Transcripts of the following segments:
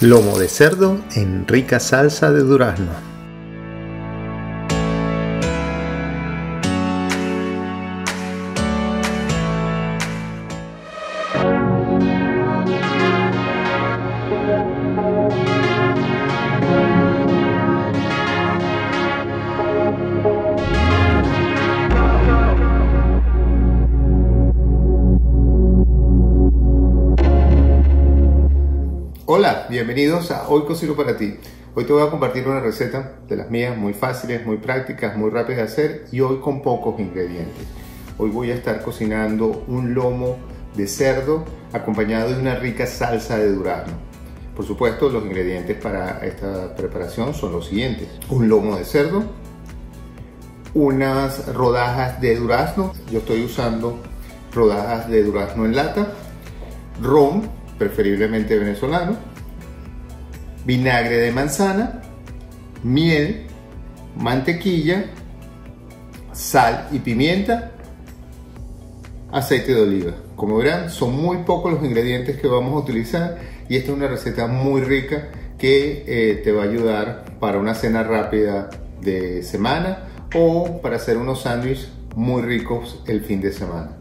Lomo de cerdo en rica salsa de durazno. Hola, bienvenidos a Hoy Cocino para ti. Hoy te voy a compartir una receta de las mías muy fáciles, muy prácticas, muy rápidas de hacer y hoy con pocos ingredientes. Hoy voy a estar cocinando un lomo de cerdo acompañado de una rica salsa de durazno. Por supuesto, los ingredientes para esta preparación son los siguientes. Un lomo de cerdo, unas rodajas de durazno, yo estoy usando rodajas de durazno en lata, ron, preferiblemente venezolano, vinagre de manzana, miel, mantequilla, sal y pimienta, aceite de oliva. Como verán, son muy pocos los ingredientes que vamos a utilizar y esta es una receta muy rica que eh, te va a ayudar para una cena rápida de semana o para hacer unos sándwiches muy ricos el fin de semana.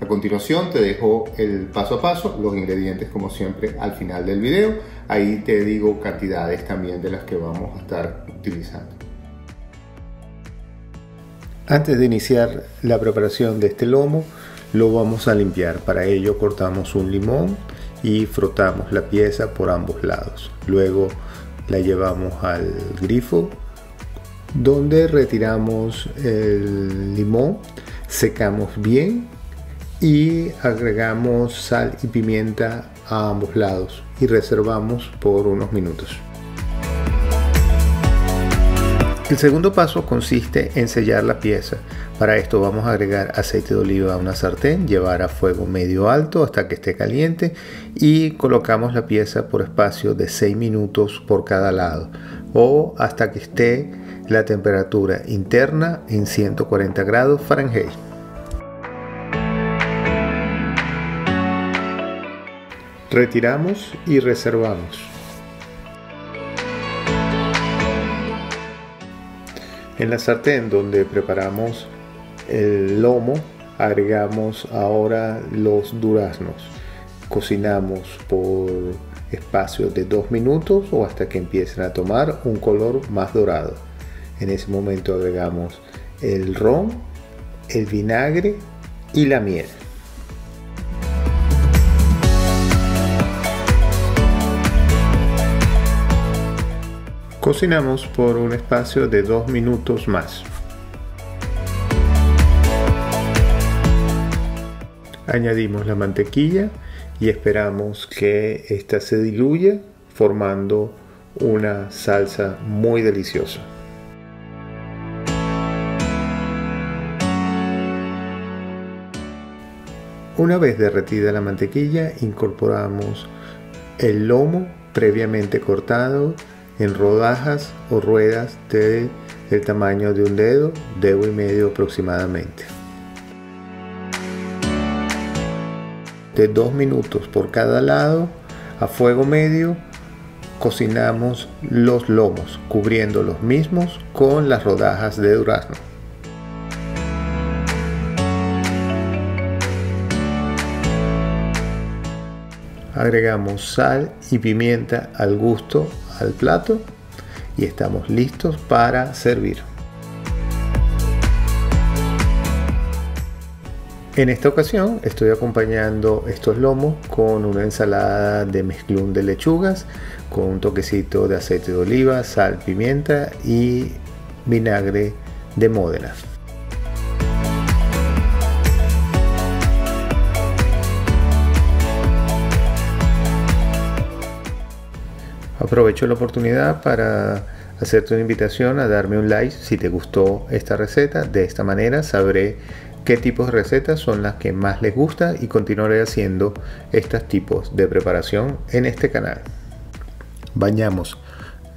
A continuación te dejo el paso a paso, los ingredientes como siempre al final del video. Ahí te digo cantidades también de las que vamos a estar utilizando. Antes de iniciar la preparación de este lomo, lo vamos a limpiar. Para ello cortamos un limón y frotamos la pieza por ambos lados. Luego la llevamos al grifo donde retiramos el limón, secamos bien y agregamos sal y pimienta a ambos lados y reservamos por unos minutos. El segundo paso consiste en sellar la pieza. Para esto vamos a agregar aceite de oliva a una sartén, llevar a fuego medio alto hasta que esté caliente y colocamos la pieza por espacio de 6 minutos por cada lado o hasta que esté la temperatura interna en 140 grados Fahrenheit. Retiramos y reservamos. En la sartén donde preparamos el lomo, agregamos ahora los duraznos. Cocinamos por espacio de dos minutos o hasta que empiecen a tomar un color más dorado. En ese momento agregamos el ron, el vinagre y la miel. Cocinamos por un espacio de dos minutos más. Añadimos la mantequilla y esperamos que ésta se diluya formando una salsa muy deliciosa. Una vez derretida la mantequilla, incorporamos el lomo previamente cortado en rodajas o ruedas del tamaño de un dedo, dedo y medio aproximadamente. De dos minutos por cada lado, a fuego medio, cocinamos los lomos, cubriendo los mismos con las rodajas de durazno. Agregamos sal y pimienta al gusto al plato y estamos listos para servir. En esta ocasión estoy acompañando estos lomos con una ensalada de mezclún de lechugas, con un toquecito de aceite de oliva, sal, pimienta y vinagre de Módena. Aprovecho la oportunidad para hacerte una invitación a darme un like si te gustó esta receta. De esta manera sabré qué tipos de recetas son las que más les gusta y continuaré haciendo estos tipos de preparación en este canal. Bañamos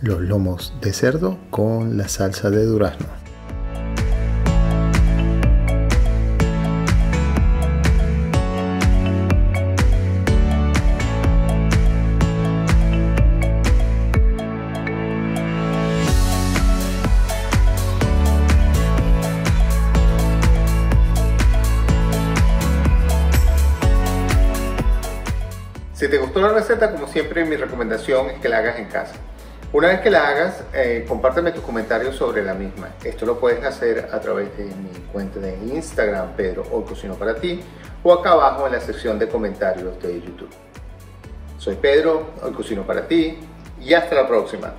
los lomos de cerdo con la salsa de durazno. Gustó la receta, como siempre mi recomendación es que la hagas en casa. Una vez que la hagas, eh, compárteme tus comentarios sobre la misma. Esto lo puedes hacer a través de mi cuenta de Instagram, Pedro o Cocino para ti, o acá abajo en la sección de comentarios de YouTube. Soy Pedro, hoy cocino para ti y hasta la próxima.